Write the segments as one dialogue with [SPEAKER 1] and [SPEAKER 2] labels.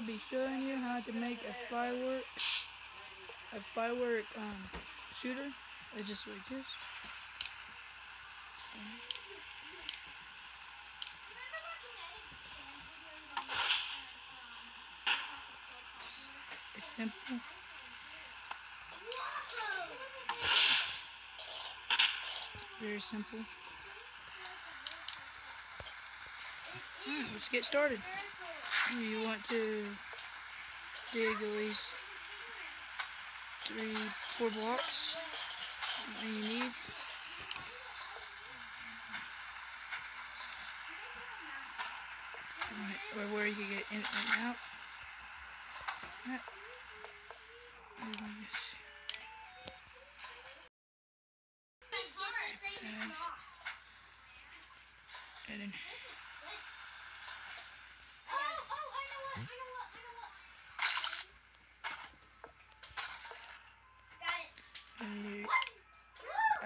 [SPEAKER 1] will be showing you how to make a firework, a firework um, shooter. It's just like this. It's simple. Very simple. Let's get started. You want to dig at least three, four blocks that you need. Alright, or where you can get in and out. Alright. And then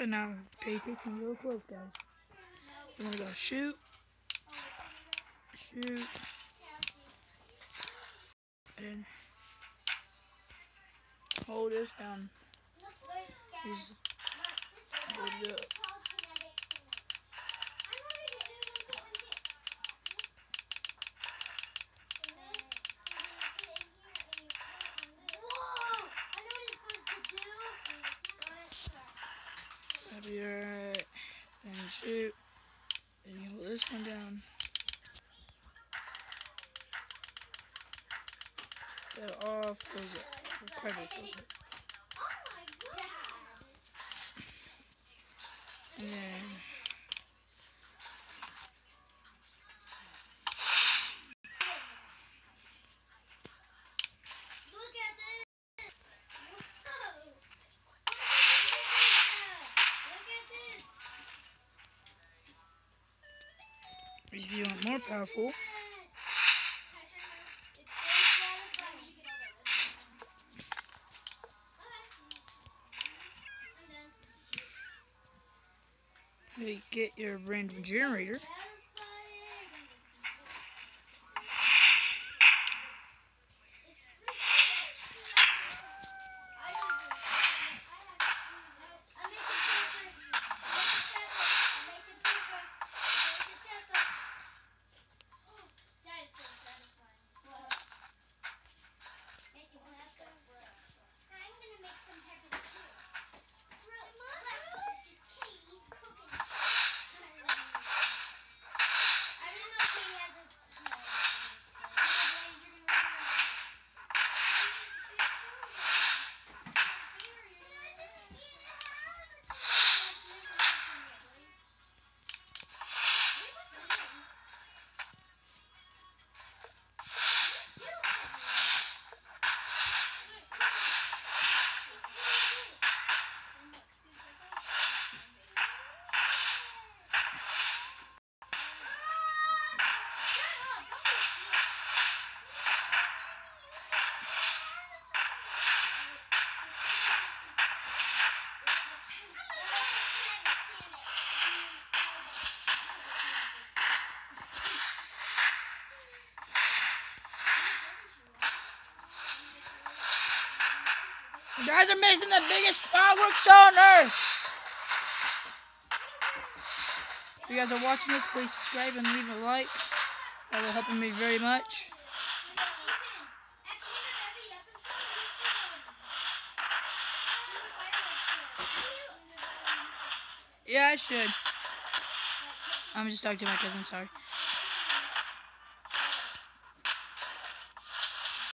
[SPEAKER 1] And now pay attention real close, guys. We're gonna go shoot, shoot, and hold this down. Just hold it up. That'll be. And shoot. Then you hold this one down. That off. Close it. Close it. And then if you want more powerful, you get your random generator. You guys are missing the biggest fireworks show on earth. If you guys are watching this, please subscribe and leave a like. That will help me very much. Yeah, I should. I'm just talking to my cousin, sorry.